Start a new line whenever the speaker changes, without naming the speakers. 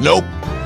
Nope.